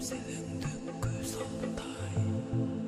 星星的巨山大。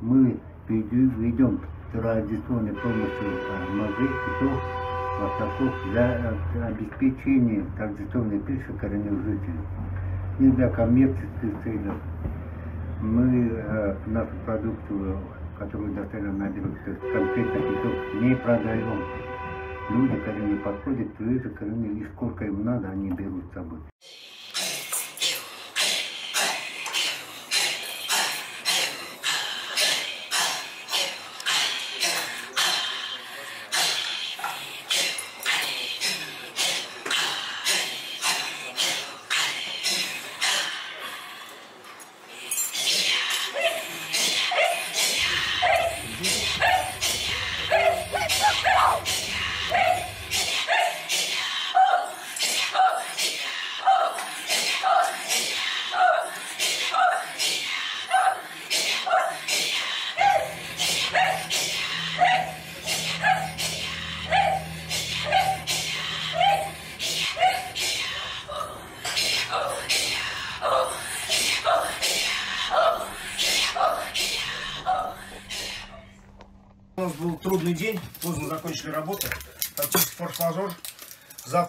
Мы ведем, традиционной помощью э, молодых китов, ластаков для э, обеспечения традиционной пищи коренных жителей. Не для коммерческих целей. Мы э, нашу продукцию, которую доставляем на берег, конкретно китов, не продаем. Люди, коренные подходят, привезут коренные, и сколько им надо, они берут с собой.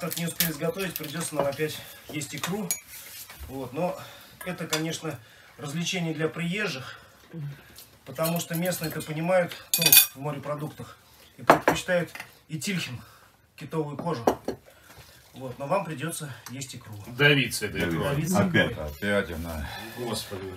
Завтрак не успели сготовить, придется нам опять есть икру. Вот, но это, конечно, развлечение для приезжих, потому что местные-то понимают толк в морепродуктах и предпочитают и тильхин, китовую кожу. Вот, но вам придется есть икру. Давиться этой икрой. Давиться Опять, икрой. опять она. Господи.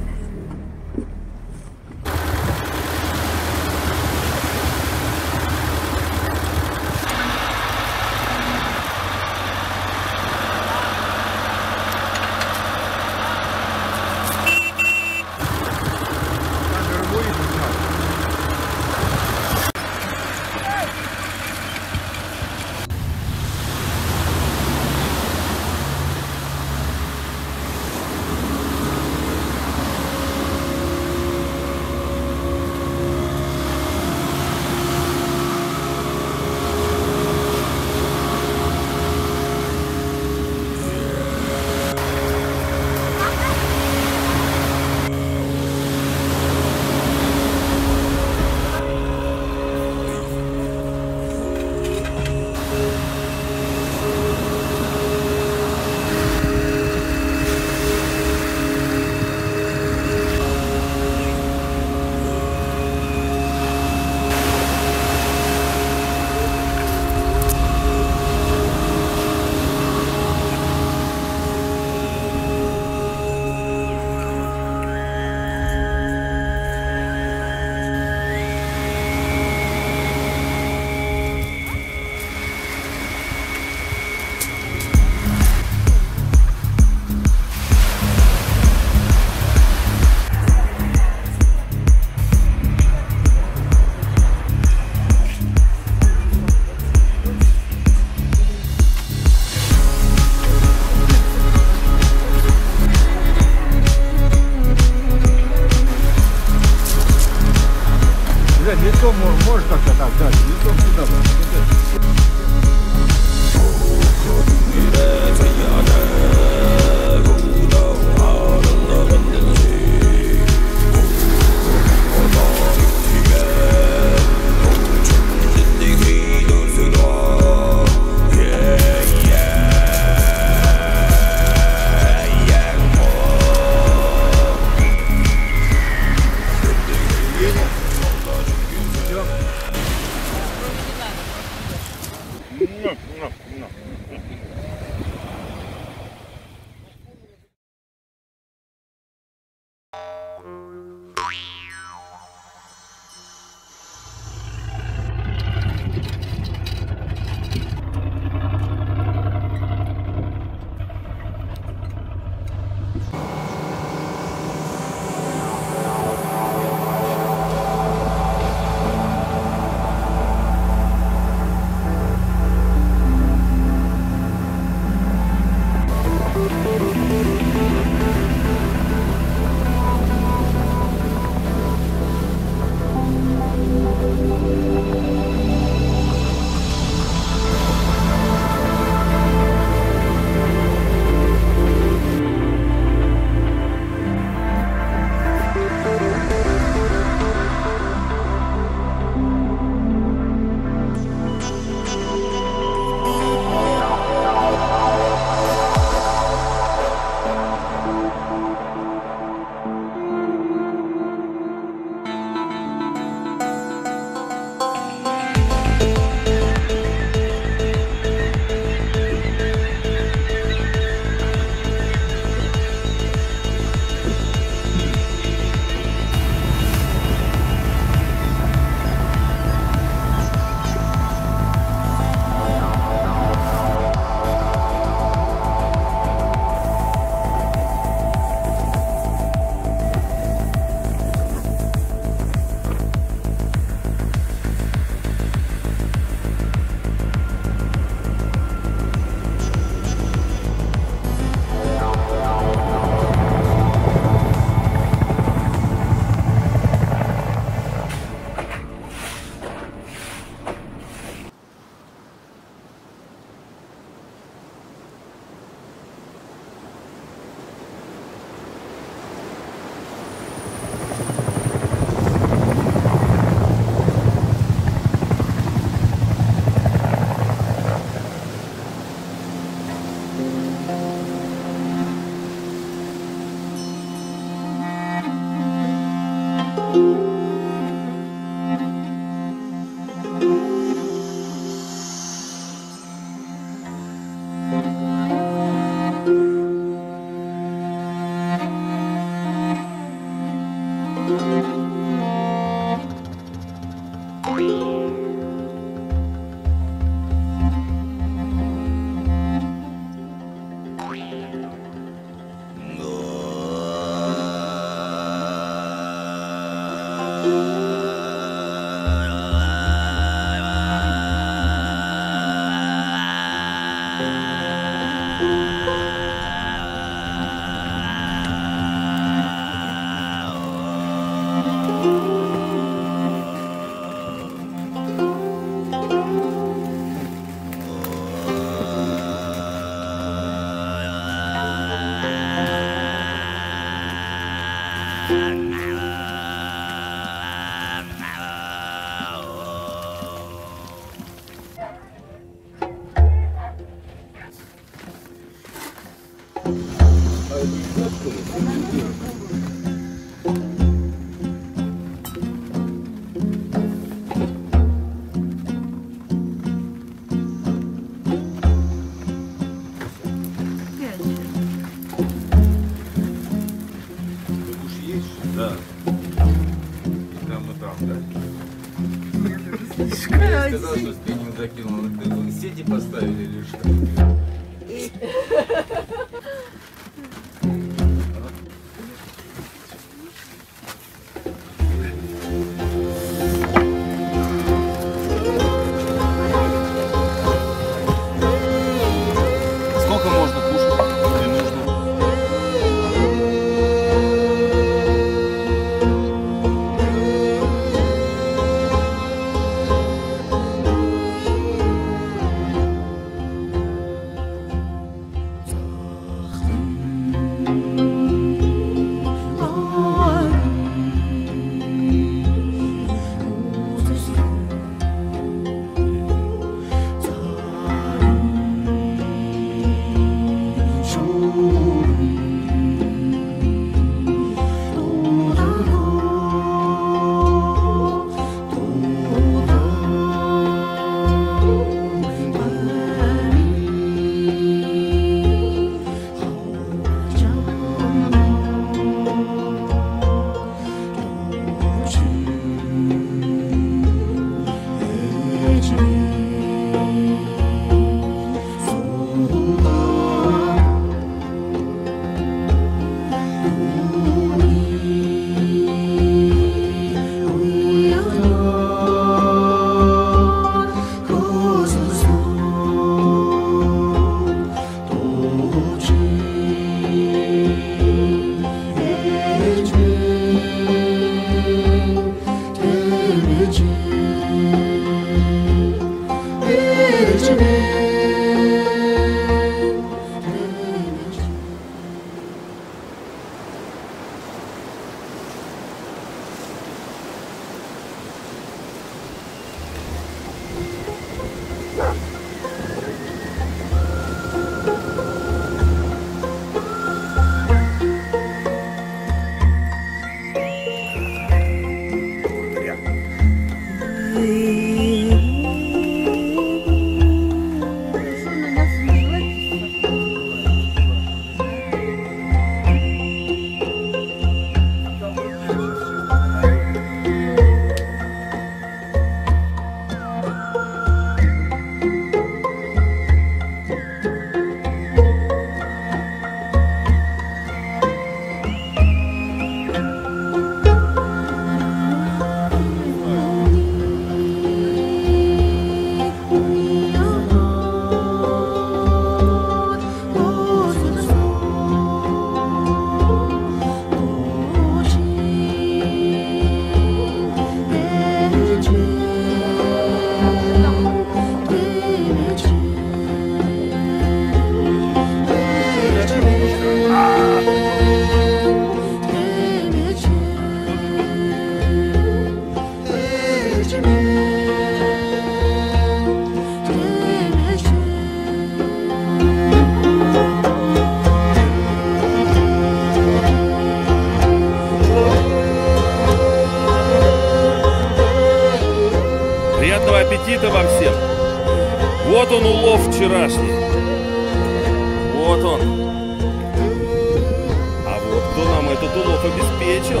Этот улов обеспечил.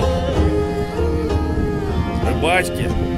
Рыбачки.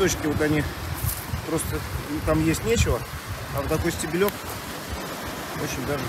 Листочки вот они просто там есть нечего, а вот такой стебелек очень даже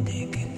naked.